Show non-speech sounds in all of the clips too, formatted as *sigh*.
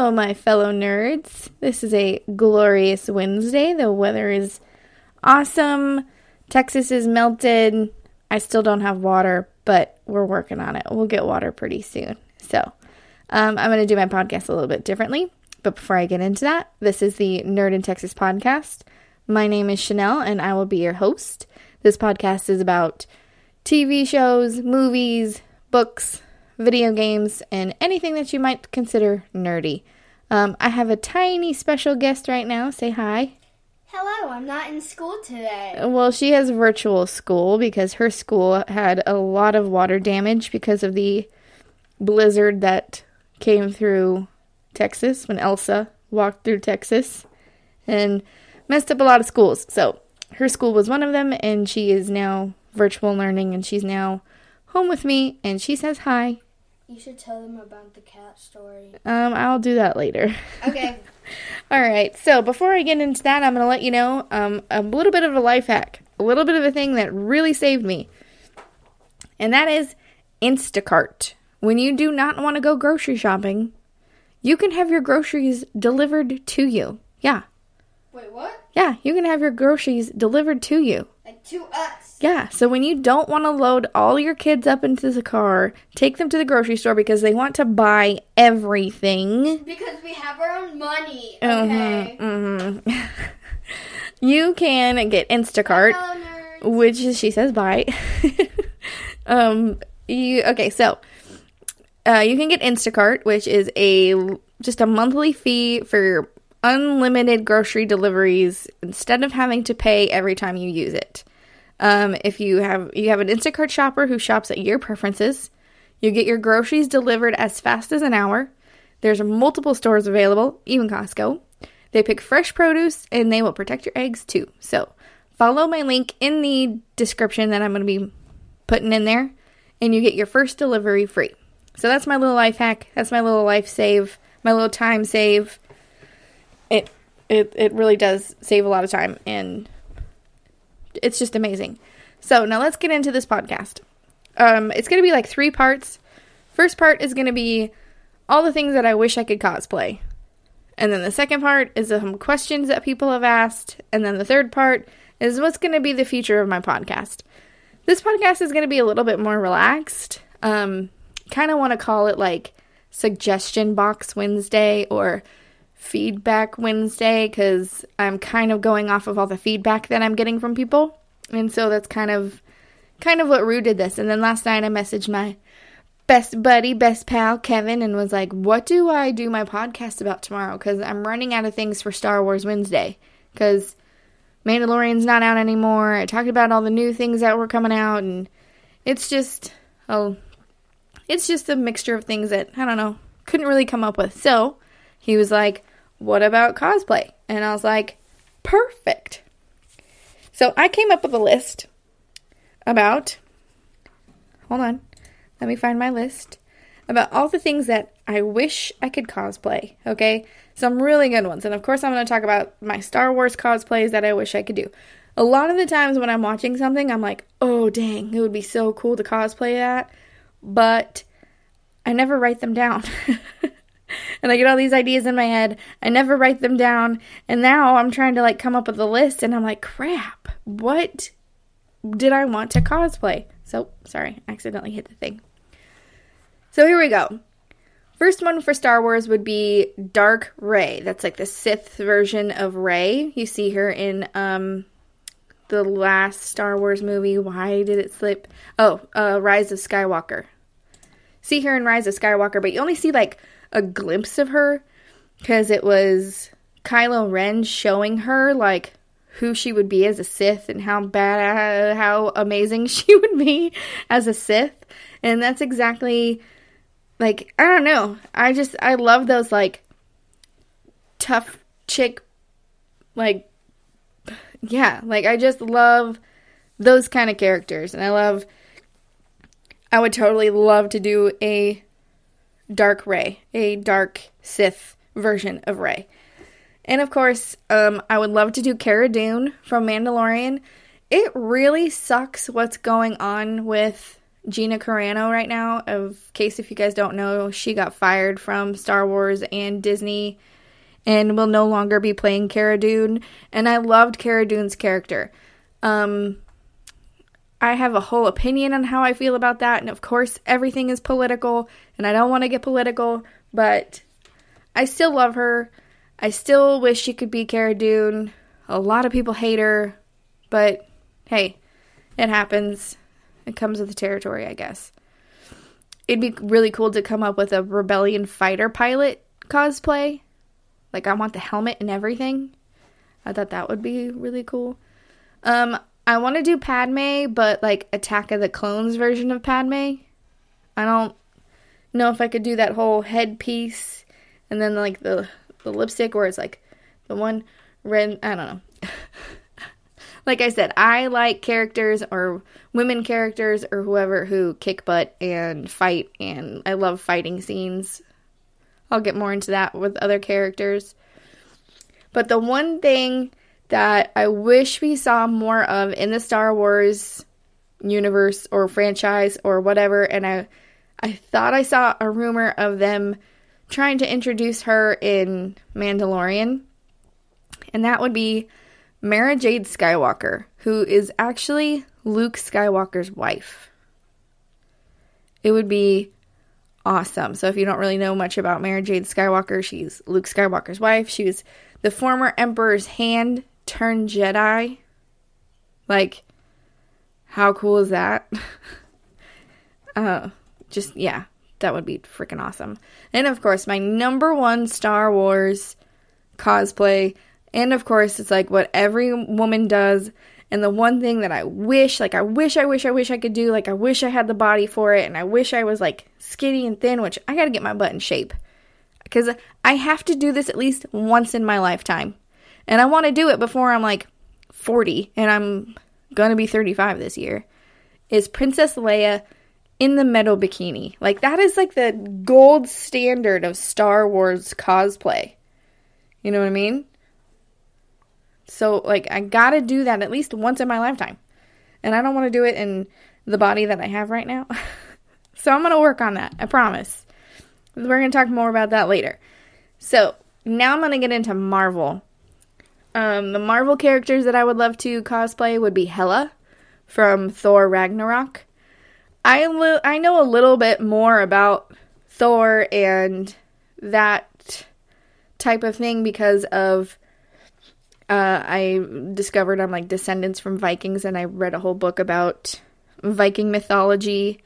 Hello, my fellow nerds. This is a glorious Wednesday. The weather is awesome. Texas is melted. I still don't have water, but we're working on it. We'll get water pretty soon. So, um, I'm going to do my podcast a little bit differently. But before I get into that, this is the Nerd in Texas podcast. My name is Shanel, and I will be your host. This podcast is about TV shows, movies, books, video games, and anything that you might consider nerdy. Um, I have a tiny special guest right now. Say hi. Hello, I'm not in school today. Well, she has virtual school because her school had a lot of water damage because of the blizzard that came through Texas when Elsa walked through Texas and messed up a lot of schools. So her school was one of them, and she is now virtual learning, and she's now home with me, and she says hi. You should tell them about the cat story. Um, I'll do that later. Okay. *laughs* All right. So before I get into that, I'm going to let you know um, a little bit of a life hack, a little bit of a thing that really saved me, and that is Instacart. When you do not want to go grocery shopping, you can have your groceries delivered to you. Yeah. Wait, what? Yeah, you can have your groceries delivered to you. Like to us. Yeah, so when you don't want to load all your kids up into the car, take them to the grocery store because they want to buy everything. Because we have our own money. Okay. Mm-hmm. *laughs* you can get Instacart, Hello, which is, she says buy. *laughs* um, you okay? So, uh, you can get Instacart, which is a just a monthly fee for unlimited grocery deliveries instead of having to pay every time you use it. Um, if you have you have an Instacart shopper who shops at your preferences, you get your groceries delivered as fast as an hour. There's multiple stores available, even Costco. They pick fresh produce and they will protect your eggs too. So, follow my link in the description that I'm going to be putting in there and you get your first delivery free. So that's my little life hack. That's my little life save, my little time save. It it it really does save a lot of time and it's just amazing. So now let's get into this podcast. Um, it's going to be like three parts. First part is going to be all the things that I wish I could cosplay. And then the second part is some questions that people have asked. And then the third part is what's going to be the future of my podcast. This podcast is going to be a little bit more relaxed. Um, kind of want to call it like Suggestion Box Wednesday or Feedback Wednesday because I'm kind of going off of all the feedback that I'm getting from people. And so that's kind of kind of what rooted this. And then last night I messaged my best buddy, best pal, Kevin, and was like, What do I do my podcast about tomorrow? Because I'm running out of things for Star Wars Wednesday. Because Mandalorian's not out anymore. I talked about all the new things that were coming out, and it's just, oh, it's just a mixture of things that, I don't know, couldn't really come up with. So he was like, What about cosplay? And I was like, Perfect. So I came up with a list about, hold on, let me find my list about all the things that I wish I could cosplay. Okay, some really good ones, and of course, I'm going to talk about my Star Wars cosplays that I wish I could do. A lot of the times when I'm watching something, I'm like, oh, dang, it would be so cool to cosplay that, but I never write them down. *laughs* *laughs* and I get all these ideas in my head. I never write them down. And now I'm trying to like come up with a list and I'm like, crap, what did I want to cosplay? So, sorry, accidentally hit the thing. So here we go. First one for Star Wars would be Dark Rey. That's like the Sith version of Rey. You see her in um the last Star Wars movie. Why did it slip? Oh, uh Rise of Skywalker. See her in Rise of Skywalker, but you only see like a glimpse of her because it was Kylo Ren showing her like who she would be as a Sith and how bad how amazing *laughs* she would be as a Sith. And that's exactly like I don't know. I just I love those like tough chick like yeah, like I just love those kind of characters and I love I would totally love to do a dark Rey, a dark Sith version of Rey. And of course, um, I would love to do Cara Dune from Mandalorian. It really sucks what's going on with Gina Carano right now. Of case if you guys don't know, she got fired from Star Wars and Disney and will no longer be playing Cara Dune. And I loved Cara Dune's character. Um, I have a whole opinion on how I feel about that, and of course, everything is political, and I don't want to get political, but I still love her. I still wish she could be Cara Dune. A lot of people hate her, but hey, it happens. It comes with the territory, I guess. It'd be really cool to come up with a Rebellion fighter pilot cosplay. Like, I want the helmet and everything. I thought that would be really cool. Um, I want to do Padme, but like Attack of the Clones version of Padme. I don't know if I could do that whole headpiece and then like the the lipstick where it's like the one red. I don't know. *laughs* like I said, I like characters or women characters or whoever who kick butt and fight, and I love fighting scenes. I'll get more into that with other characters. But the one thing that I wish we saw more of in the Star Wars universe or franchise or whatever, and I I thought I saw a rumor of them trying to introduce her in Mandalorian, and that would be Mara Jade Skywalker, who is actually Luke Skywalker's wife. It would be awesome. So if you don't really know much about Mara Jade Skywalker, she's Luke Skywalker's wife. She was the former Emperor's hand turned Jedi. Like, how cool is that? *laughs* uh, just, yeah, that would be freaking awesome. And of course, my number one Star Wars cosplay. And of course, it's like what every woman does. And the one thing that I wish, like, I wish, I wish, I wish I could do, like, I wish I had the body for it. And I wish I was, like, skinny and thin, which I gotta get my butt in shape. Because I have to do this at least once in my lifetime. And I want to do it before I'm like 40 and I'm going to be 35 this year. Is Princess Leia in the metal bikini. Like that is like the gold standard of Star Wars cosplay. You know what I mean? So like I got to do that at least once in my lifetime. And I don't want to do it in the body that I have right now. *laughs* so I'm going to work on that. I promise. We're going to talk more about that later. So, now I'm going to get into Marvel. Um, the Marvel characters that I would love to cosplay would be Hela from Thor Ragnarok. I I know a little bit more about Thor and that type of thing because of uh, I discovered I'm like descendants from Vikings and I read a whole book about Viking mythology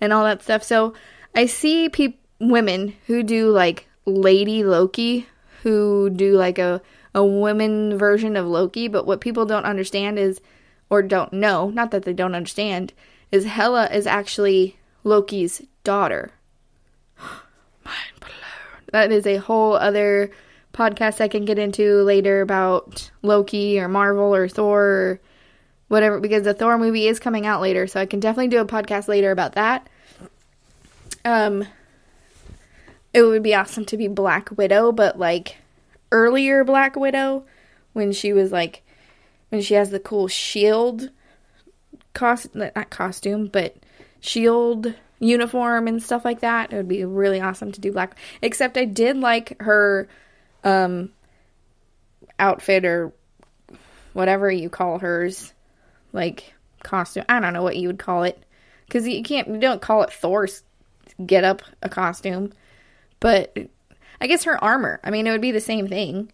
and all that stuff. So I see pe- women who do like Lady Loki, who do like a a women version of Loki, but what people don't understand is, or don't know, not that they don't understand, is Hela is actually Loki's daughter. *gasps* Mind blown. That is a whole other podcast I can get into later about Loki or Marvel or Thor or whatever, because the Thor movie is coming out later, so I can definitely do a podcast later about that. Um, it would be awesome to be Black Widow, but like earlier Black Widow when she was like when she has the cool shield cost not costume but shield uniform and stuff like that. It would be really awesome to do black. Except I did like her um outfit or whatever you call hers like costume. I don't know what you would call it cuz you can't you don't call it Thor's get up a costume. But I guess her armor. I mean, it would be the same thing.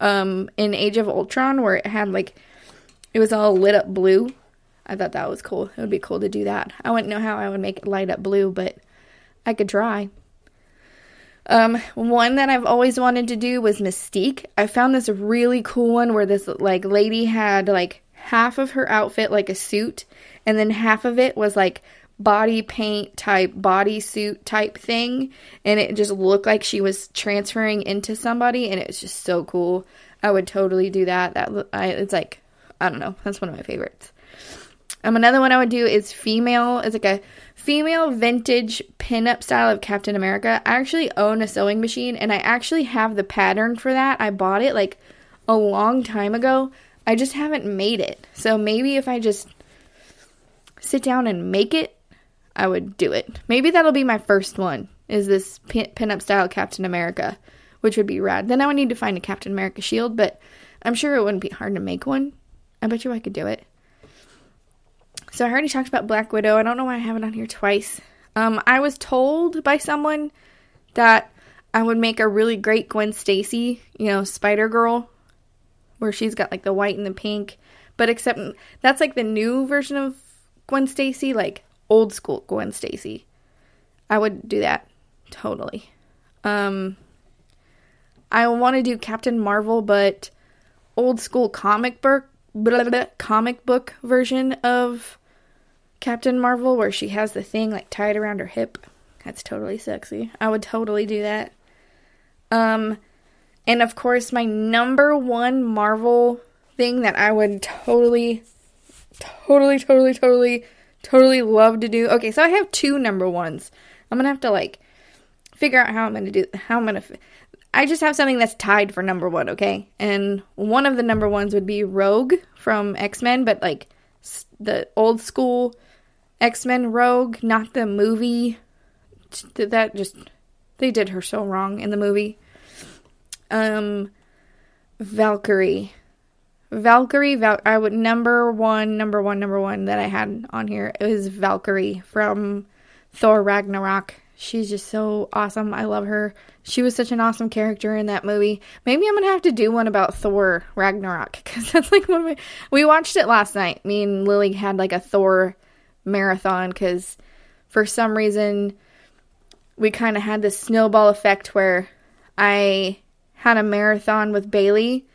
Um, in Age of Ultron, where it had like, it was all lit up blue. I thought that was cool. It would be cool to do that. I wouldn't know how I would make it light up blue, but I could try. Um, one that I've always wanted to do was Mystique. I found this really cool one where this like lady had like half of her outfit like a suit, and then half of it was like body paint type bodysuit type thing and it just looked like she was transferring into somebody and it was just so cool. I would totally do that. That I, it's like i don't know. That's one of my favorites. Um another one i would do is female it's like a female vintage pinup style of captain america. I actually own a sewing machine and i actually have the pattern for that. I bought it like a long time ago. I just haven't made it. So maybe if i just sit down and make it I would do it. Maybe that'll be my first one. Is this pin- pinup style Captain America, which would be rad. Then I would need to find a Captain America shield, but I'm sure it wouldn't be hard to make one. I bet you I could do it. So I already talked about Black Widow. I don't know why I have it on here twice. Um, I was told by someone that I would make a really great Gwen Stacy, you know, Spider Girl, where she's got like the white and the pink. But except that's like the new version of Gwen Stacy, like old school Gwen Stacy. I would do that totally. Um, I want to do Captain Marvel, but old school comic book blah, blah, blah, comic book version of Captain Marvel, where she has the thing like tied around her hip. That's totally sexy. I would totally do that. Um, and of course, my number one Marvel thing that I would totally, totally, totally, totally, totally love to do. Okay, so I have two number ones. I'm gonna have to like figure out how I'm gonna do how I'm gonna. I just have something that's tied for number one, okay? And one of the number ones would be Rogue from X Men, but like the old school X Men Rogue, not the movie. That just they did her so wrong in the movie. Um, Valkyrie. Valkyrie, Val- I would number one, number one, number one that I had on here is Valkyrie from Thor Ragnarok. She's just so awesome. I love her. She was such an awesome character in that movie. Maybe I'm gonna have to do one about Thor Ragnarok *laughs* because that's like one of my. We watched it last night. Me and Lily had like a Thor marathon because for some reason we kind of had this snowball effect where I had a marathon with Bailey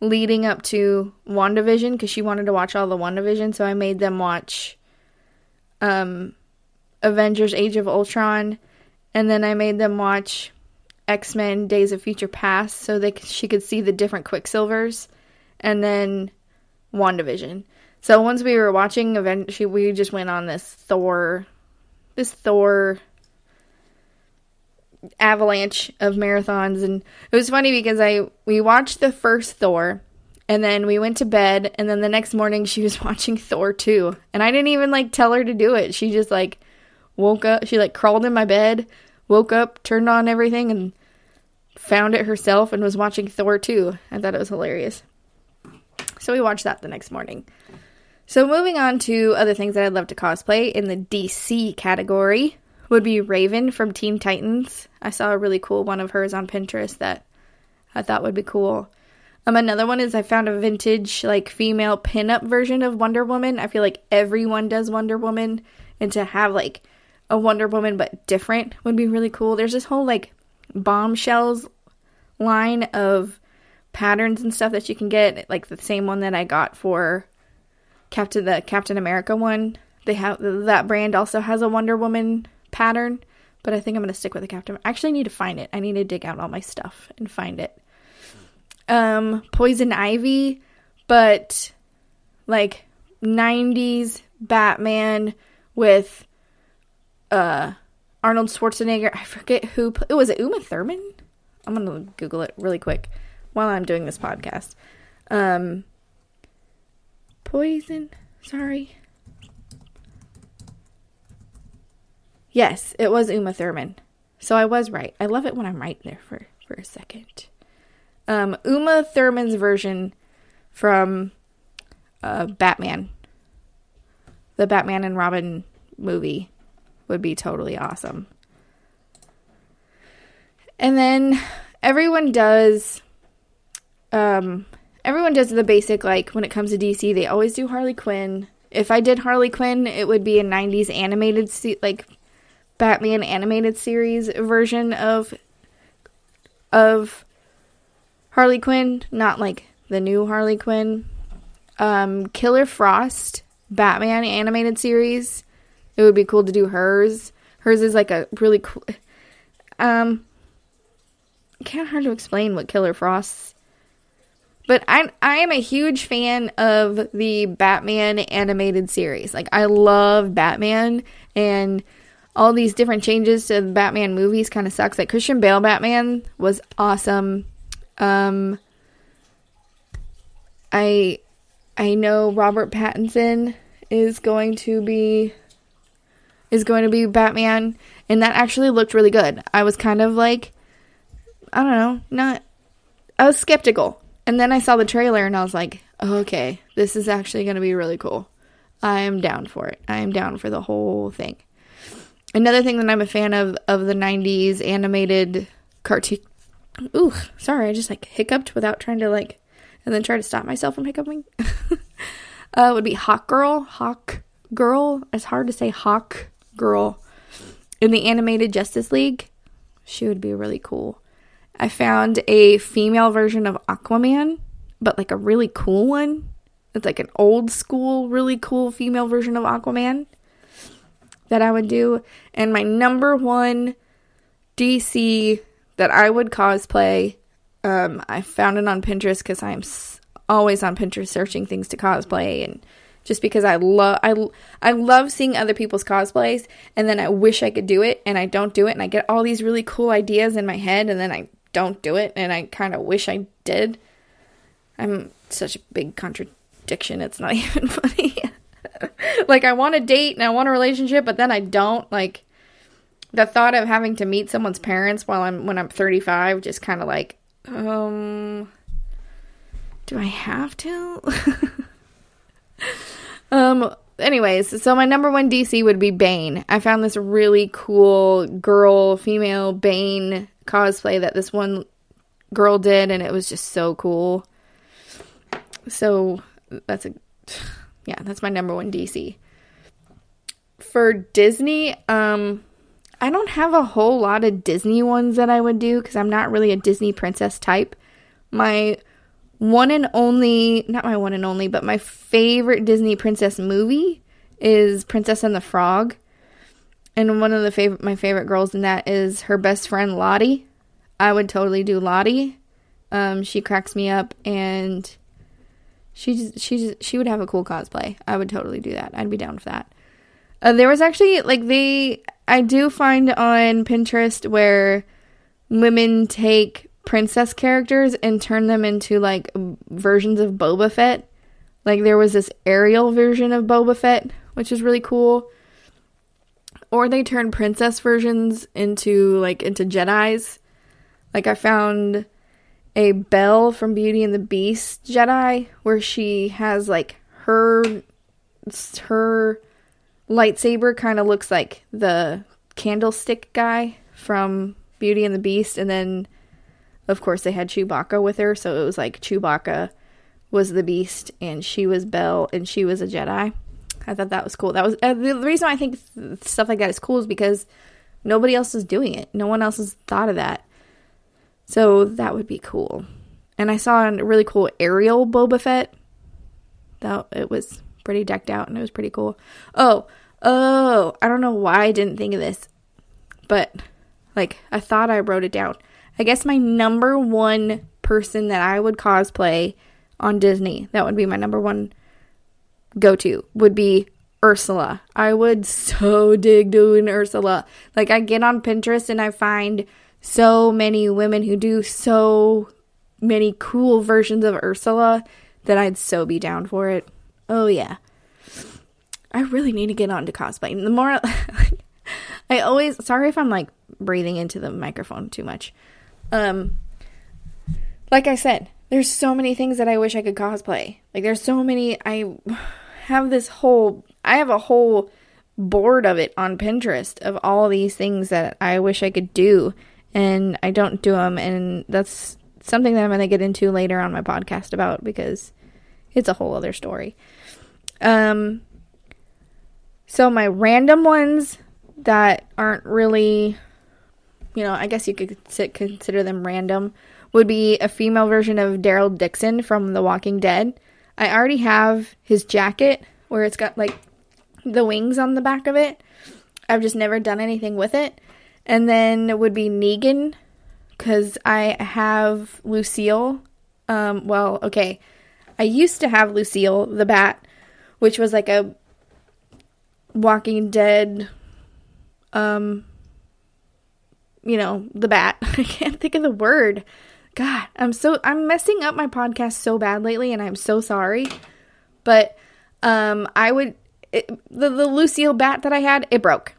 leading up to WandaVision because she wanted to watch all the WandaVision, so I made them watch um Avengers Age of Ultron and then I made them watch X-Men Days of Future Past so they she could see the different Quicksilvers and then WandaVision. So once we were watching event she we just went on this Thor this Thor avalanche of marathons and it was funny because I we watched the first Thor and then we went to bed and then the next morning she was *laughs* watching Thor 2 and I didn't even like tell her to do it. She just like woke up, she like crawled in my bed, woke up, turned on everything and found it herself and was watching Thor 2. I thought it was hilarious. So we watched that the next morning. So moving on to other things that I'd love to cosplay in the DC category would be Raven from Teen Titans. I saw a really cool one of hers on Pinterest that I thought would be cool. Um, another one is I found a vintage like female pinup version of Wonder Woman. I feel like everyone does Wonder Woman, and to have like a Wonder Woman but different would be really cool. There's this whole like bombshells line of patterns and stuff that you can get, like the same one that I got for Captain the Captain America one. They have that brand also has a Wonder Woman pattern, but I think I'm gonna stick with the Captain. I actually need to find it. I need to dig out all my stuff and find it. Um, Poison Ivy, but like 90s Batman with uh Arnold Schwarzenegger. I forget who. It was it Uma Thurman. I'm gonna Google it really quick while I'm doing this podcast. Um, poison. Sorry. Yes, it was Uma Thurman. So I was right. I love it when I'm right there for, for a second. Um, Uma Thurman's version from uh, Batman, the Batman and Robin movie, would be totally awesome. And then everyone does, um, everyone does the basic like when it comes to DC, they always do Harley Quinn. If I did Harley Quinn, it would be a '90s animated like Batman animated series version of of Harley Quinn, not like the new Harley Quinn. Um, Killer Frost Batman animated series. It would be cool to do hers. Hers is like a really cool. Um, kind of hard to explain what Killer Frost's. But I I am a huge fan of the Batman animated series. Like I love Batman and all these different changes to the Batman movies kind of sucks. Like Christian Bale Batman was awesome. Um I I know Robert Pattinson is going to be is going to be Batman, and that actually looked really good. I was kind of like, I don't know, not. I was skeptical, and then I saw the trailer, and I was like, okay, this is actually going to be really cool. I am down for it. I am down for the whole thing. Another thing that I'm a fan of of the '90s animated cartoon. Ooh, sorry, I just like hiccuped without trying to like, and then try to stop myself from hiccuping. *laughs* uh, would be Hawk Girl. Hawk Girl. It's hard to say Hawk Girl. In the animated Justice League, she would be really cool. I found a female version of Aquaman, but like a really cool one. It's like an old school, really cool female version of Aquaman that I would do. And my number one DC that I would cosplay, um, I found it on Pinterest because I'm s- always on Pinterest searching things to cosplay and just because I love I I love seeing other people's cosplays and then I wish I could do it and I don't do it and I get all these really cool ideas in my head and then I don't do it and I kind of wish I did. I'm such a big contradiction. It's not *laughs* even funny. Like I want a date and I want a relationship, but then I don't. Like the thought of having to meet someone's parents while I'm when I'm 35 just kind of like um do I have to? *laughs* um anyways, so my number 1 DC would be Bane. I found this really cool girl female Bane cosplay that this one girl did and it was just so cool. So that's a yeah, that's my number one DC. For Disney, um, I don't have a whole lot of Disney ones that I would do because I'm not really a Disney princess type. My one and only, not my one and only, but my favorite Disney princess movie is Princess and the Frog. And one of the favorite, my favorite girls in that is her best friend Lottie. I would totally do Lottie. Um, she cracks me up, and she just, she just, she would have a cool cosplay. I would totally do that. I'd be down for that. Uh, there was actually like they I do find on Pinterest where women take princess characters and turn them into like versions of Boba Fett. Like there was this Ariel version of Boba Fett, which is really cool. Or they turn princess versions into like into Jedi's. Like I found a Belle from Beauty and the Beast Jedi where she has like her her lightsaber kind of looks like the candlestick guy from Beauty and the Beast and then of course they had Chewbacca with her so it was like Chewbacca was the beast and she was Belle and she was a Jedi. I thought that was cool. That was uh, the reason I think stuff like that is cool is because nobody else is doing it. No one else has thought of that. So that would be cool. And I saw a really cool Ariel Boba Fett. That it was pretty decked out and it was pretty cool. Oh, oh, I don't know why I didn't think of this. But like I thought I wrote it down. I guess my number one person that I would cosplay on Disney, that would be my number one go to, would be Ursula. I would so *laughs* dig doing Ursula. Like I get on Pinterest and I find so many women who do so many cool versions of Ursula that I'd so be down for it. Oh yeah. I really need to get on to cosplaying. The more *laughs* I always sorry if I'm like breathing into the microphone too much. Um like I said, there's so many things that I wish I could cosplay. Like there's so many I have this whole I have a whole board of it on Pinterest of all these things that I wish I could do and I don't do them and that's something that I'm going to get into later on my podcast about because it's a whole other story. Um so my random ones that aren't really you know, I guess you could consider them random would be a female version of Daryl Dixon from The Walking Dead. I already have his jacket where it's got like the wings on the back of it. I've just never done anything with it. And then it would be Negan because I have Lucille. Um, well, okay. I used to have Lucille the bat, which was like a Walking Dead um you know, the bat. *laughs* I can't think of the word. God, I'm so I'm messing up my podcast so bad lately and I'm so sorry. But um I would it, the the Lucille bat that I had, it broke.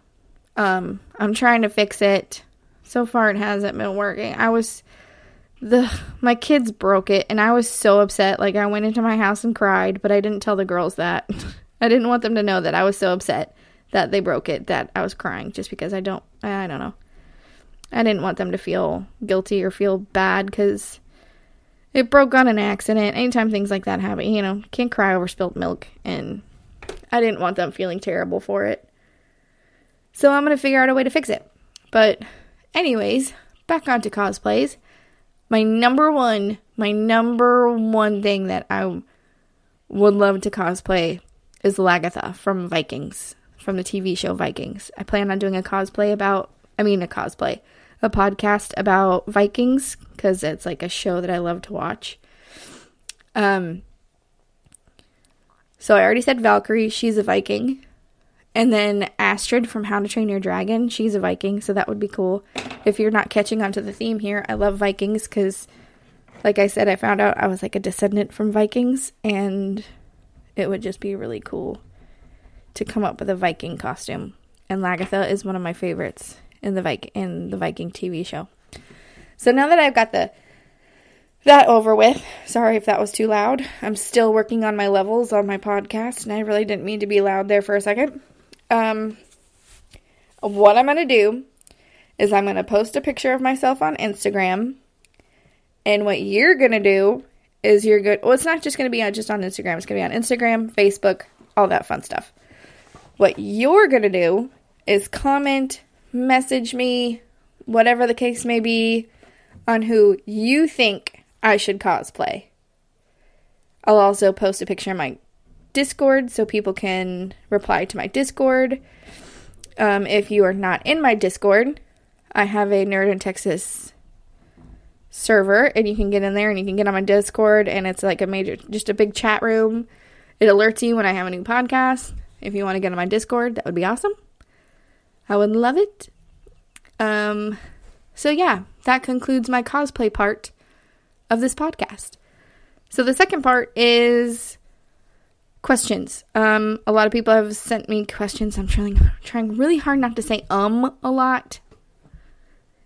Um, I'm trying to fix it. So far, it hasn't been working. I was the my kids broke it, and I was so upset. Like I went into my house and cried, but I didn't tell the girls that. *laughs* I didn't want them to know that I was so upset that they broke it that I was crying just because I don't I don't know. I didn't want them to feel guilty or feel bad because it broke on an accident. Anytime things like that happen, you know, can't cry over spilt milk, and I didn't want them feeling terrible for it. So I'm gonna figure out a way to fix it. But, anyways, back onto cosplays. My number one, my number one thing that I would love to cosplay is Lagertha from Vikings, from the TV show Vikings. I plan on doing a cosplay about, I mean, a cosplay, a podcast about Vikings because it's like a show that I love to watch. Um, so I already said Valkyrie, she's a Viking. And then Astrid from How to Train Your Dragon, she's a Viking, so that would be cool. If you're not catching on to the theme here, I love Vikings because, like I said, I found out I was like a descendant from Vikings, and it would just be really cool to come up with a Viking costume. And Lagertha is one of my favorites in the Viking in the Viking TV show. So now that I've got the that over with. Sorry if that was too loud. I'm still working on my levels on my podcast, and I really didn't mean to be loud there for a second. Um, what I'm gonna do is I'm gonna post a picture of myself on Instagram, and what you're gonna do is you're good. Well, it's not just gonna be on, just on Instagram. It's gonna be on Instagram, Facebook, all that fun stuff. What you're gonna do is comment, message me, whatever the case may be, on who you think I should cosplay. I'll also post a picture of my Discord so people can reply to my Discord. Um, if you are not in my Discord, I have a Nerd in Texas server, and you can get in there and you can get on my Discord, and it's like a major, just a big chat room. It alerts you when I have a new podcast. If you want to get on my Discord, that would be awesome. I would love it. Um, so yeah, that concludes my cosplay part of this podcast. So the second part is questions. Um, a lot of people have sent me questions. I'm trying trying really hard not to say um a lot.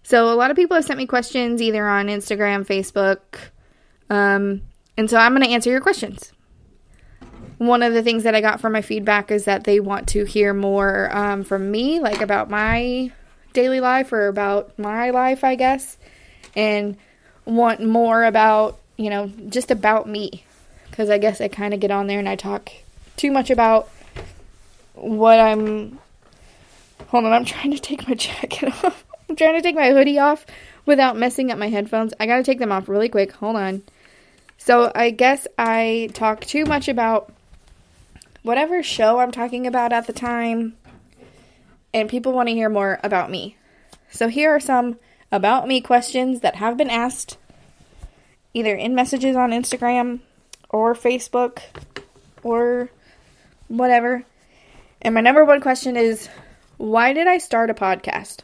So a lot of people have sent me questions either on Instagram, Facebook, um, and so I'm going to answer your questions. One of the things that I got from my feedback is that they want to hear more um, from me, like about my daily life or about my life, I guess, and want more about, you know, just about me because I guess I kind of get on there and I talk too much about what I'm. Hold on, I'm trying to take my *laughs* jacket off. I'm trying to take my hoodie off without messing up my headphones. I gotta take them off really quick. Hold on. So I guess I talk too much about whatever show I'm talking about at the time, and people want to hear more about me. So here are some about me questions that have been asked either in messages on Instagram or Facebook or whatever. And my number one question is why did I start a podcast?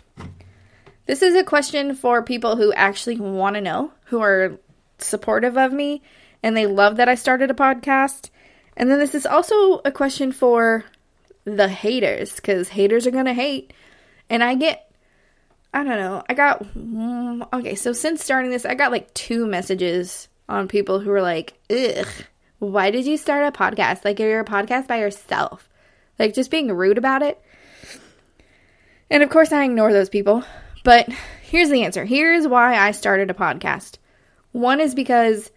This is a question for people who actually want to know, who are supportive of me, and they love that I started a podcast. And then this is also a question for the haters, because haters are going to hate. And I get, I don't know, I got, mm, okay, so since starting this, I got like two messages on people who are like, ugh, why did you start a podcast? Like, you're a podcast by yourself. Like, just being rude about it. And of course, I ignore those people. But here's the answer. Here's why I started a podcast. One is because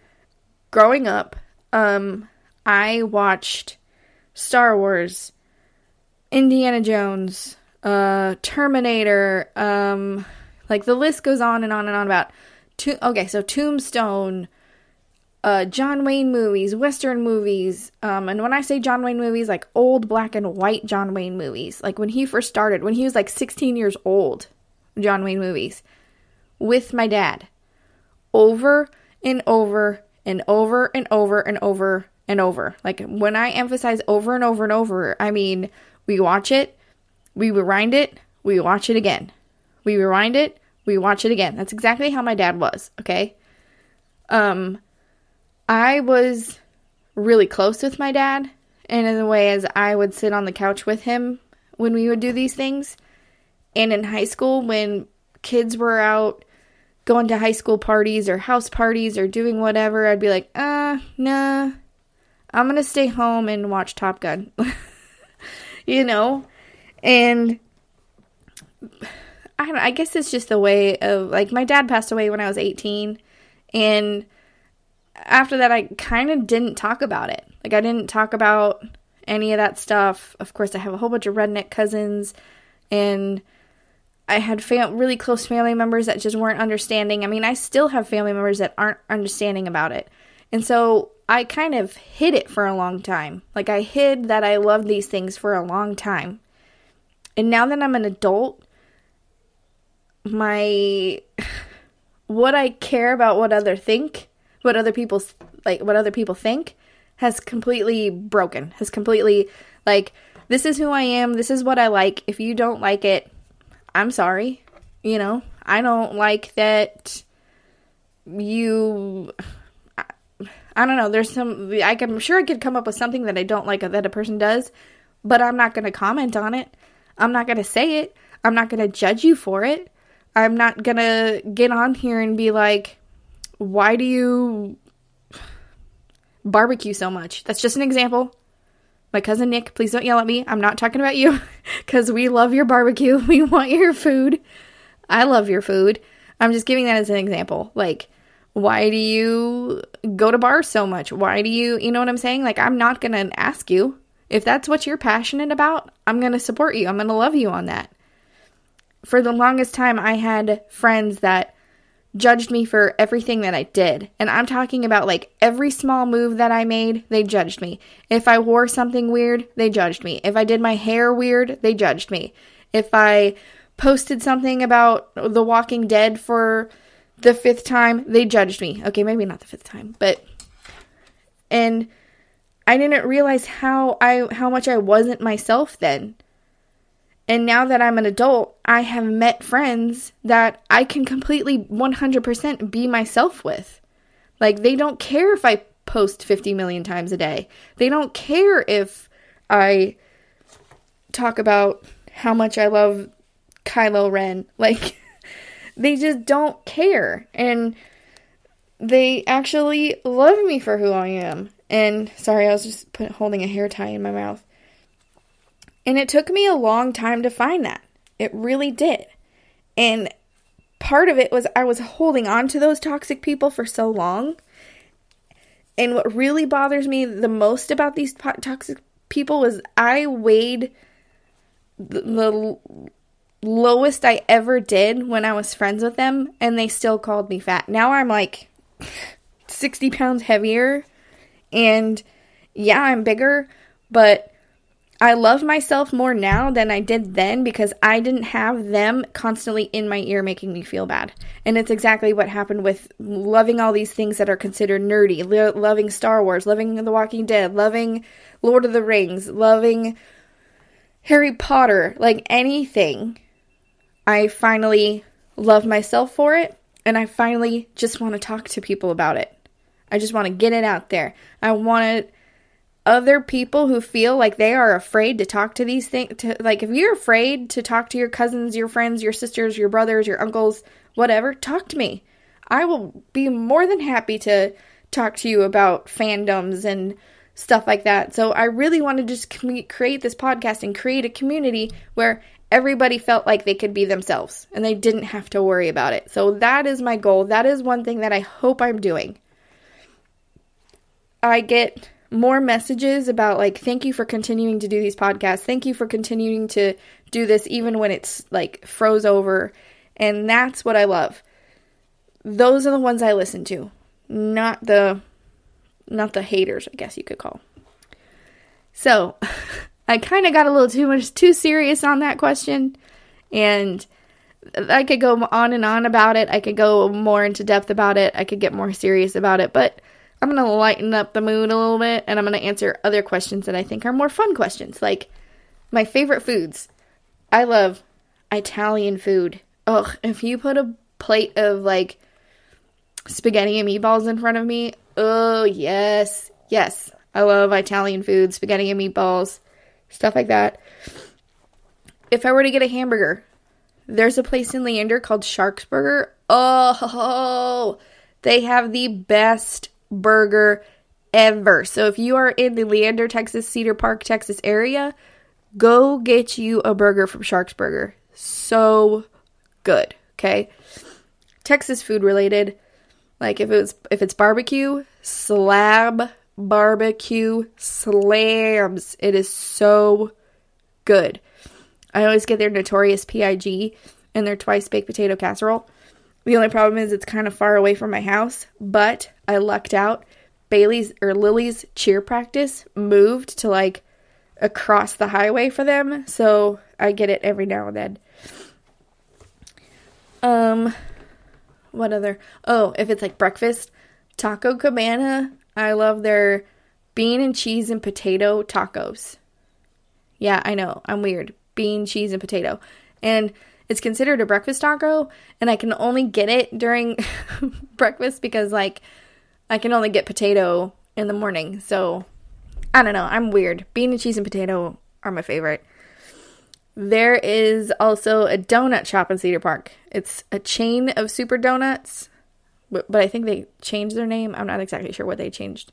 growing up, um, I watched Star Wars, Indiana Jones, uh, Terminator, um, like the list goes on and on and on about. To- okay, so Tombstone, uh, John Wayne movies, Western movies, um, and when I say John Wayne movies, like old black and white John Wayne movies, like when he first started, when he was like 16 years old, John Wayne movies, with my dad, over and over and over and over and over and over. Like when I emphasize over and over and over, I mean we watch it, we rewind it, we watch it again. We rewind it, we watch it again. That's exactly how my dad was, okay? Um I was really close with my dad, and in a way, as I would sit on the couch with him when we would do these things, And in high school, when kids were out going to high school parties or house parties or doing whatever, I'd be like, uh, nah, I'm gonna stay home and watch Top Gun. *laughs* you know? And I don't I guess it's just the way of like my dad passed away when I was 18 and after that I kind of didn't talk about it. Like I didn't talk about any of that stuff. Of course, I have a whole bunch of redneck cousins and I had fam- really close family members that just weren't understanding. I mean, I still have family members that aren't understanding about it. And so I kind of hid it for a long time. Like I hid that I loved these things for a long time. And now that I'm an adult, my *sighs* what I care about what other think, what other people like what other people think has completely broken. Has completely like this is who I am, this is what I like. If you don't like it, I'm sorry. You know, I don't like that you I, I don't know, there's some i I am sure I could come up with something that I don't like that a person does, but I'm not going to comment on it. I'm not going to say it. I'm not going to judge you for it. I'm not going to get on here and be like, why do you barbecue so much? That's just an example. My cousin Nick, please don't yell at me. I'm not talking about you *laughs* because we love your barbecue. *laughs* We want your food. I love your food. I'm just giving that as an example. Like, why do you go to bars so much? Why do you, you know what I'm saying? Like, I'm not going to ask you. If that's what you're passionate about, I'm going to support you. I'm going to love you on that. For the longest time, I had friends that judged me for everything that I did. And I'm talking about like every small move that I made, they judged me. If I wore something weird, they judged me. If I did my hair weird, they judged me. If I posted something about The Walking Dead for the fifth time, they judged me. Okay, maybe not the fifth time, but. And I didn't realize how I how much I wasn't myself then. And now that I'm an adult, I have met friends that I can completely 100% be myself with. Like they don't care if I post 50 million times a day. They don't care if I talk about how much I love Kylo Ren. *laughs* Like they just don't care and they actually love me for who I am. And sorry, I was just put, holding a hair tie in my mouth. And it took me a long time to find that. It really did. And part of it was I was holding on to those toxic people for so long. And what really bothers me the most about these toxic people was I weighed the, the lowest I ever did when I was friends with them, and they still called me fat. Now I'm like 60 pounds heavier and yeah, I'm bigger, but I love myself more now than I did then because I didn't have them constantly in my ear making me feel bad. And it's exactly what happened with loving all these things that are considered nerdy, lo- loving Star Wars, loving The Walking Dead, loving Lord of the Rings, loving Harry Potter, like anything. I finally love myself for it and I finally just want to talk to people about it. I just want to get it out there. I want other people who feel like they are afraid to talk to these things to like if you're afraid to talk to your cousins, your friends, your sisters, your brothers, your uncles, whatever, talk to me. I will be more than happy to talk to you about fandoms and stuff like that. So I really want to just create this podcast and create a community where everybody felt like they could be themselves and they didn't have to worry about it. So that is my goal. That is one thing that I hope I'm doing. I get more messages about like thank you for continuing to do these podcasts. Thank you for continuing to do this even when it's like froze over. And that's what I love. Those are the ones I listen to. Not the not the haters, I guess you could call. So, *laughs* I kind of got a little too much too serious on that question and I could go on and on about it. I could go more into depth about it. I could get more serious about it, but I'm going to lighten up the mood a little bit and I'm going to answer other questions that I think are more fun questions, like my favorite foods. I love Italian food. Ugh, if you put a plate of like spaghetti and meatballs in front of me, oh, yes, yes. I love Italian food, spaghetti and meatballs, stuff like that. If I were to get a hamburger, there's a place in Leander called Sharks Burger. Oh, *laughs* they have the best burger ever. So if you are in the Leander, Texas, Cedar Park, Texas area, go get you a burger from Sharks Burger. So good, okay? Texas food related. Like if it's if it's barbecue, slab barbecue slams. It is so good. I always get their notorious PIG and their twice baked potato casserole. The only problem is it's kind of far away from my house, but I lucked out. Bailey's or Lily's cheer practice moved to like across the highway for them, so I get it every now and then. Um what other? Oh, if it's like breakfast, Taco Cabana. I love their bean and cheese and potato tacos. Yeah, I know. I'm weird. Bean, cheese, and potato. And it's considered a breakfast taco, and I can only get it during *laughs* breakfast because, like, I can only get potato in the morning. So, I don't know. I'm weird. Bean and cheese and potato are my favorite. There is also a donut shop in Cedar Park. It's a chain of super donuts, but, but I think they changed their name. I'm not exactly sure what they changed.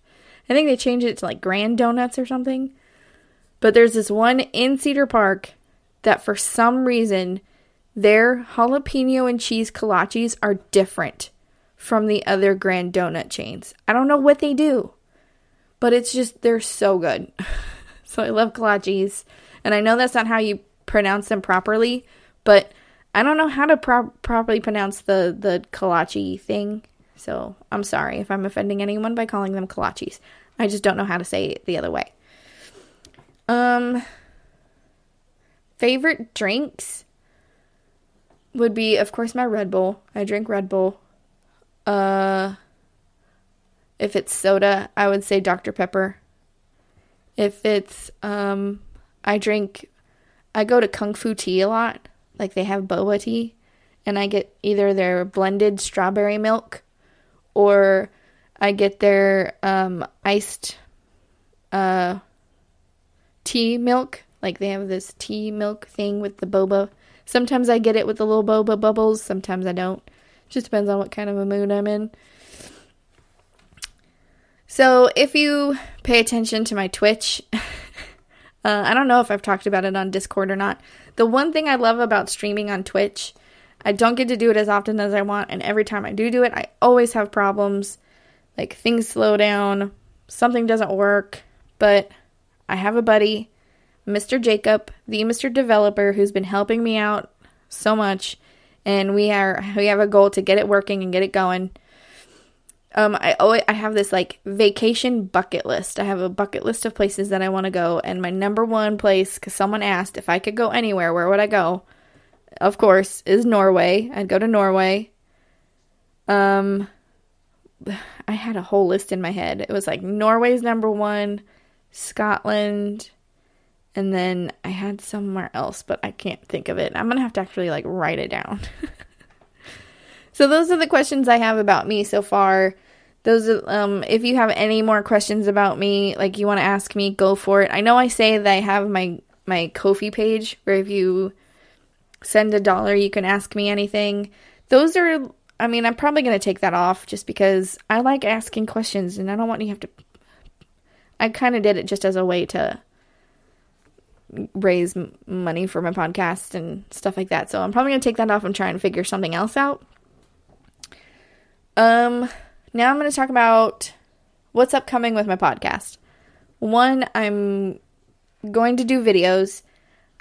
I think they changed it to like Grand Donuts or something. But there's this one in Cedar Park that for some reason their jalapeno and cheese kolaches are different from the other Grand Donut chains. I don't know what they do, but it's just they're so good. *laughs* so I love kolaches, and I know that's not how you pronounce them properly, but I don't know how to pro- properly pronounce the the kolache thing. So I'm sorry if I'm offending anyone by calling them kolaches. I just don't know how to say it the other way. Um, favorite drinks would be, of course, my Red Bull. I drink Red Bull. Uh, if it's soda, I would say Dr. Pepper. If it's, um, I drink I go to Kung Fu Tea a lot. Like they have boba tea, and I get either their blended strawberry milk, or I get their um, iced uh, tea milk. Like they have this tea milk thing with the boba. Sometimes I get it with the little boba bubbles. Sometimes I don't. Just depends on what kind of a mood I'm in. So if you pay attention to my Twitch. *laughs* Uh, I don't know if I've talked about it on Discord or not. The one thing I love about streaming on Twitch, I don't get to do it as often as I want, and every time I do do it, I always have problems. Like things slow down, something doesn't work, but I have a buddy, Mr. Jacob, the Mr. Developer, who's been helping me out so much, and we are we have a goal to get it working and get it going. Um, I always I have this like vacation bucket list. I have a bucket list of places that I want to go, and my number one place, because someone asked if I could go anywhere, where would I go? Of course, is Norway. I'd go to Norway. Um, *sighs* I had a whole list in my head. It was like Norway's number one, Scotland, and then I had somewhere else, but I can't think of it. I'm gonna have to actually like write it down. *laughs* So those are the questions I have about me so far. Those are, um if you have any more questions about me, like you want to ask me, go for it. I know I say that I have my my Ko-fi page where if you send a dollar, you can ask me anything. Those are I mean, I'm probably going to take that off just because I like asking questions and I don't want you to have to I kind of did it just as a way to raise money for my podcast and stuff like that. So I'm probably going to take that off and try and figure something else out. Um, now I'm going to talk about what's upcoming with my podcast. One, I'm going to do videos.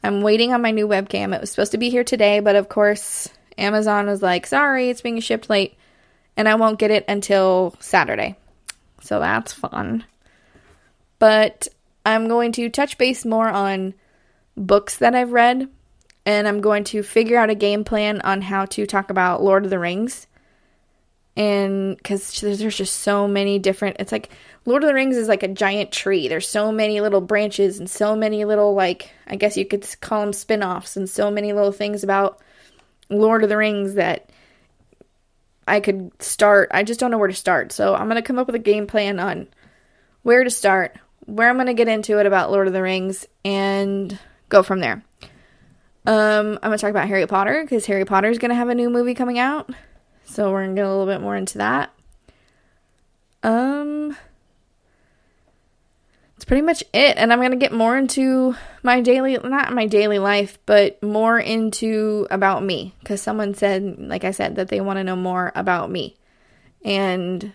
I'm waiting on my new webcam. It was supposed to be here today, but of course, Amazon was like, sorry, it's being shipped late, and I won't get it until Saturday. So that's fun. But I'm going to touch base more on books that I've read, and I'm going to figure out a game plan on how to talk about Lord of the Rings. And because there's just so many different it's like lord of the rings is like a giant tree. There's so many little branches and so many little like i guess you could call them spin-offs and so many little things about lord of the rings that i could start. I just don't know where to start. So i'm going to come up with a game plan on where to start where i'm going to get into it about lord of the rings and go from there. Um, I'm gonna talk about Harry Potter because Harry Potter's gonna have a new movie coming out, so we're gonna get a little bit more into that. Um, it's pretty much it, and I'm gonna get more into my daily, not my daily life, but more into about me. Because someone said, like I said, that they want to know more about me, and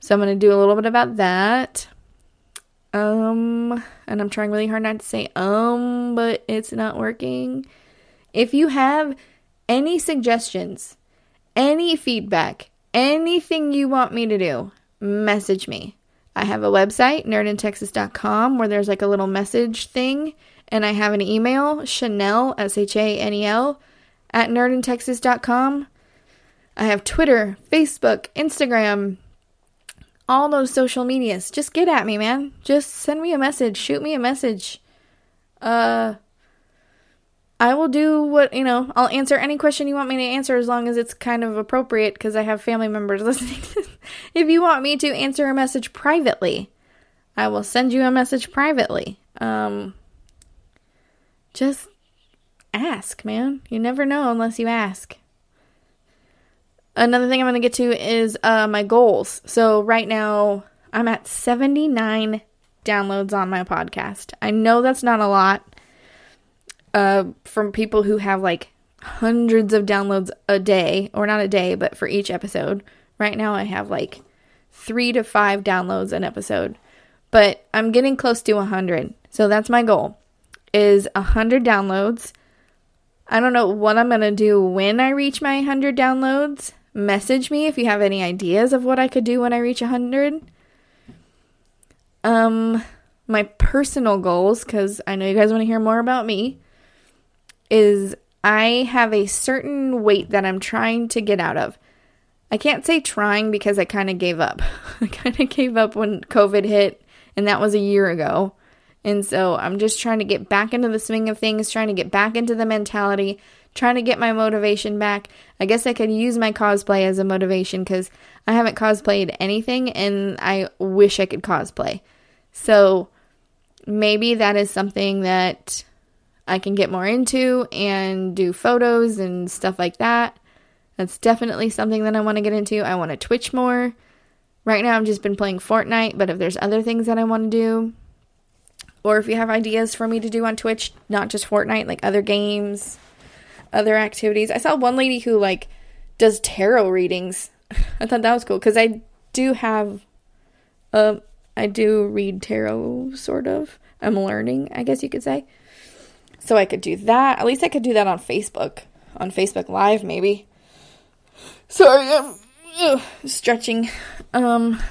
so I'm gonna do a little bit about that. Um, and I'm trying really hard not to say um, but it's not working. If you have any suggestions, any feedback, anything you want me to do, message me. I have a website, nerdintexas.com, where there's like a little message thing, and I have an email, Shanel, S H A N E L, at nerdintexas.com. I have Twitter, Facebook, Instagram, all those social medias. Just get at me, man. Just send me a message, shoot me a message. Uh I will do what, you know, I'll answer any question you want me to answer as long as it's kind of appropriate because I have family members *laughs* listening. if you want me to answer a message privately, I will send you a message privately. Um just ask, man. You never know unless you ask. Another thing I'm going to get to is uh, my goals. So right now I'm at 79 downloads on my podcast. I know that's not a lot uh, from people who have like hundreds of downloads a day, or not a day, but for each episode. Right now I have like three to five downloads an episode, but I'm getting close to 100. So that's my goal is 100 downloads. I don't know what I'm going to do when I reach my 100 downloads message me if you have any ideas of what I could do when I reach 100. Um my personal goals cuz I know you guys want to hear more about me is I have a certain weight that I'm trying to get out of. I can't say trying because I kind of gave up. *laughs* I kind of gave up when COVID hit and that was a year ago. And so I'm just trying to get back into the swing of things, trying to get back into the mentality trying to get my motivation back. I guess I could use my cosplay as a motivation because I haven't cosplayed anything and I wish I could cosplay. So maybe that is something that I can get more into and do photos and stuff like that. That's definitely something that I want to get into. I want to Twitch more. Right now, I've just been playing Fortnite, but if there's other things that I want to do, or if you have ideas for me to do on Twitch, not just Fortnite, like other games, other activities. I saw one lady who like does tarot readings. *laughs* I thought that was cool because I do have, uh, I do read tarot sort of. I'm learning, I guess you could say. So I could do that. At least I could do that on Facebook, on Facebook Live maybe. Sorry, I'm ugh, stretching. Um,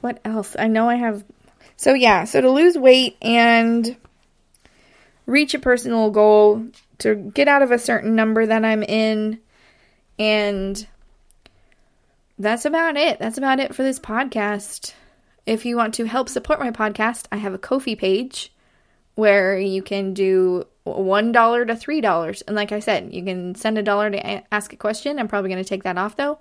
what else? I know I have. So yeah, so to lose weight and reach a personal goal to get out of a certain number that I'm in. And that's about it. That's about it for this podcast. If you want to help support my podcast, I have a Ko-fi page where you can do $1 to $3. And like I said, you can send a dollar to ask a question. I'm probably going to take that off though.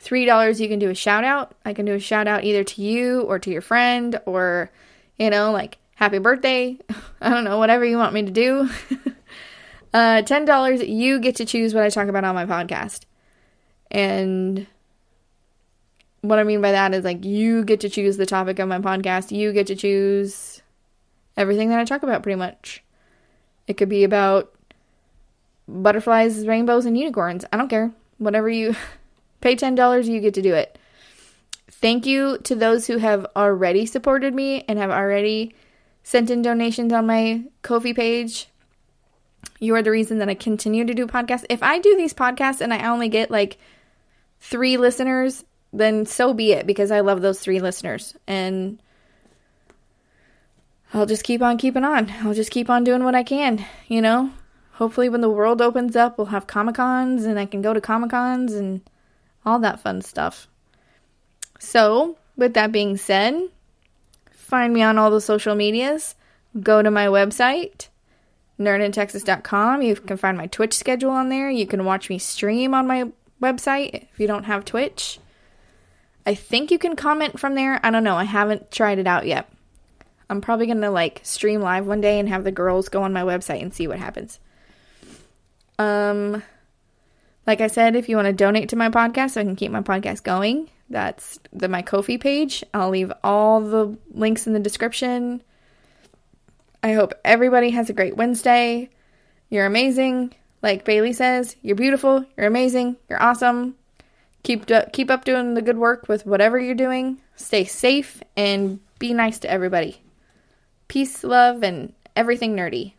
$3 you can do a shout out. I can do a shout out either to you or to your friend or, you know, like happy birthday. *laughs* I don't know, whatever you want me to do. *laughs* Uh, $10, you get to choose what I talk about on my podcast. And what I mean by that is like you get to choose the topic of my podcast. You get to choose everything that I talk about pretty much. It could be about butterflies, rainbows, and unicorns. I don't care. Whatever you *laughs* pay $10, you get to do it. Thank you to those who have already supported me and have already sent in donations on my Ko-fi page. You are the reason that I continue to do podcasts. If I do these podcasts and I only get like three listeners, then so be it because I love those three listeners. And I'll just keep on keeping on. I'll just keep on doing what I can, you know? Hopefully, when the world opens up, we'll have Comic Cons and I can go to Comic Cons and all that fun stuff. So, with that being said, find me on all the social medias. Go to my website, nerdintexas.com. You can find my Twitch schedule on there. You can watch me stream on my website if you don't have Twitch. I think you can comment from there. I don't know. I haven't tried it out yet. I'm probably gonna like stream live one day and have the girls go on my website and see what happens. Um, like I said, if you want to donate to my podcast so I can keep my podcast going, that's the my Ko-fi page. I'll leave all the links in the description. I hope everybody has a great Wednesday. You're amazing. Like Bailey says, you're beautiful, you're amazing, you're awesome. Keep do- keep up doing the good work with whatever you're doing. Stay safe and be nice to everybody. Peace, love, and everything nerdy.